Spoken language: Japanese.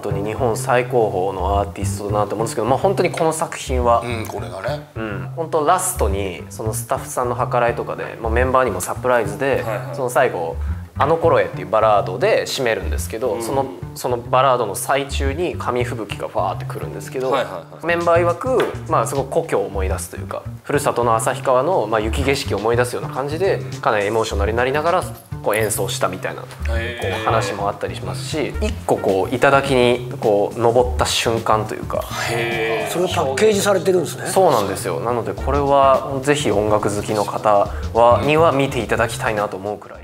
本当に日本最高峰のアーティストだなと思うんですけど、まあ、本当にこの作品は、うんこれがね。うん、本当ラストにそのスタッフさんの計らいとかで、まあ、メンバーにもサプライズで、その最後「あの頃へ」っていうバラードで締めるんですけど、そのそのバラードの最中に紙吹雪がファーってくるんですけど、はいはいはメンバー曰く、まあ、すごく故郷を思い出すというかふるさとの旭川の、まあ、雪景色を思い出すような感じでかなりエモーショナルになりながらこう演奏したみたいなこう話もあったりしますし一個こう頂にこう登った瞬間というか。それがパッケージされてるんですね。そうなんですよ。なのでこれはぜひ音楽好きの方はには見ていただきたいなと思うくらい